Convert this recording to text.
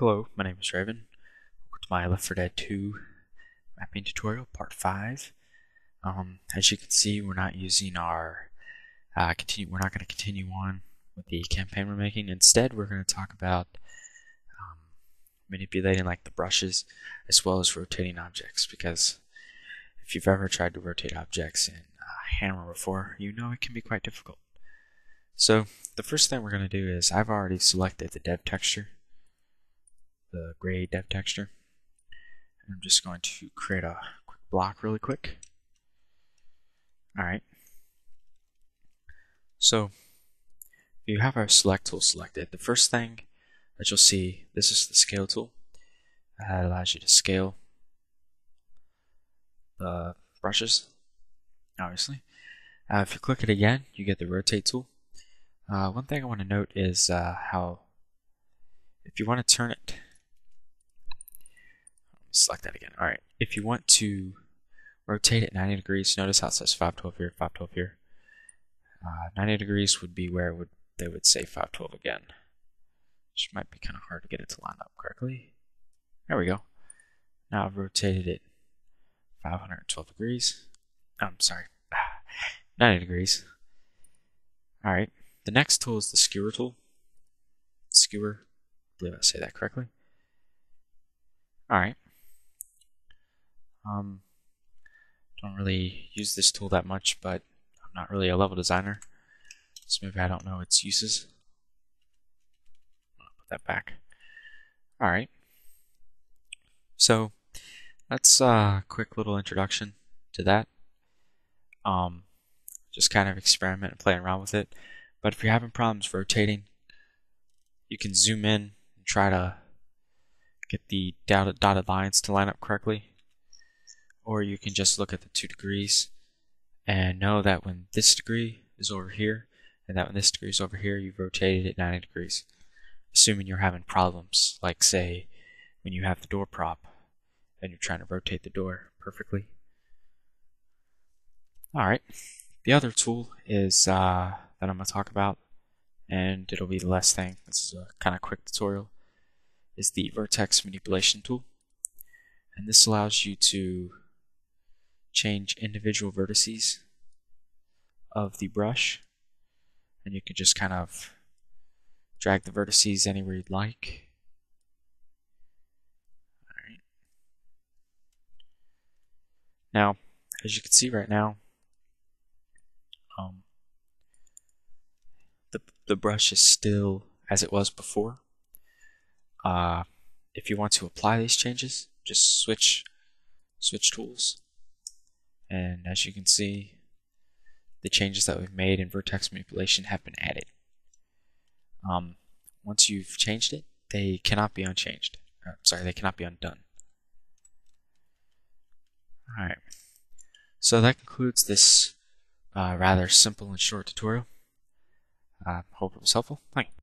Hello, my name is Raven. Welcome to my Left 4 Dead 2 mapping tutorial, part 5. Um, as you can see, we're not using our uh, continue. We're not going to continue on with the campaign we're making. Instead, we're going to talk about um, manipulating like the brushes as well as rotating objects. Because if you've ever tried to rotate objects in Hammer before, you know it can be quite difficult. So the first thing we're going to do is I've already selected the dev texture the gray dev texture. And I'm just going to create a quick block really quick. Alright. So, if you have our select tool selected, the first thing that you'll see, this is the scale tool. That allows you to scale the brushes, obviously. Uh, if you click it again, you get the rotate tool. Uh, one thing I want to note is uh, how if you want to turn it select that again. All right, if you want to rotate it 90 degrees, notice how it says 512 here, 512 here. Uh, 90 degrees would be where would they would say 512 again, which might be kind of hard to get it to line up correctly. There we go. Now I've rotated it 512 degrees. Oh, I'm sorry, 90 degrees. All right, the next tool is the skewer tool. Skewer, I believe I say that correctly. All right. Um, don't really use this tool that much, but I'm not really a level designer, so maybe I don't know its uses. I'll put that back. Alright. So, that's a quick little introduction to that. Um, just kind of experiment and play around with it. But if you're having problems rotating, you can zoom in and try to get the dotted lines to line up correctly or you can just look at the two degrees and know that when this degree is over here and that when this degree is over here, you've rotated it 90 degrees. Assuming you're having problems, like say when you have the door prop and you're trying to rotate the door perfectly. Alright, the other tool is uh, that I'm going to talk about, and it'll be the last thing. This is a kind of quick tutorial. Is the vertex manipulation tool, and this allows you to change individual vertices of the brush and you can just kind of drag the vertices anywhere you'd like. Now, as you can see right now, um, the, the brush is still as it was before. Uh, if you want to apply these changes, just switch switch tools and as you can see, the changes that we've made in vertex manipulation have been added. Um, once you've changed it, they cannot be unchanged. Uh, sorry, they cannot be undone. Alright, so that concludes this uh, rather simple and short tutorial. Uh, hope it was helpful. Thank you.